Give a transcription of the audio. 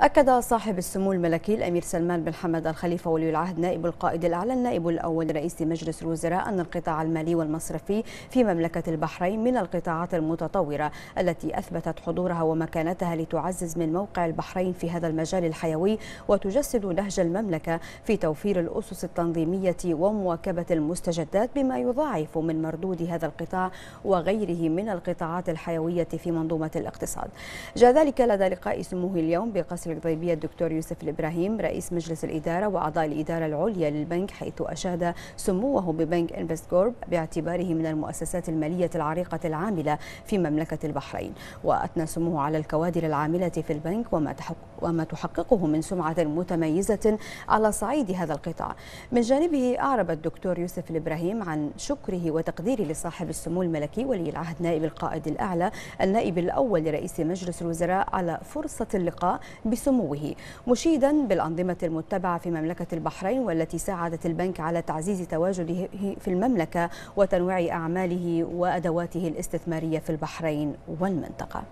أكد صاحب السمو الملكي الأمير سلمان بن حمد الخليفة ولي العهد نائب القائد الأعلى النائب الأول رئيس مجلس الوزراء أن القطاع المالي والمصرفي في مملكة البحرين من القطاعات المتطورة التي أثبتت حضورها ومكانتها لتعزز من موقع البحرين في هذا المجال الحيوي وتجسد نهج المملكة في توفير الأسس التنظيمية ومواكبة المستجدات بما يضاعف من مردود هذا القطاع وغيره من القطاعات الحيوية في منظومة الاقتصاد. جاء ذلك لدى لقاء سموه اليوم بقصر مصر الغيبية الدكتور يوسف الإبراهيم رئيس مجلس الإدارة وأعضاء الإدارة العليا للبنك حيث أشاد سموه ببنك انفست جورب باعتباره من المؤسسات المالية العريقة العاملة في مملكة البحرين. وأثنى سموه على الكوادر العاملة في البنك وما, وما تحققه من سمعة متميزة على صعيد هذا القطاع. من جانبه أعرب الدكتور يوسف الإبراهيم عن شكره وتقديره لصاحب السمو الملكي ولي العهد نائب القائد الأعلى النائب الأول لرئيس مجلس الوزراء على فرصة اللقاء بسموه مشيدا بالأنظمة المتبعة في مملكة البحرين والتي ساعدت البنك على تعزيز تواجده في المملكة وتنويع أعماله وأدواته الاستثمارية في البحرين والمنطقة.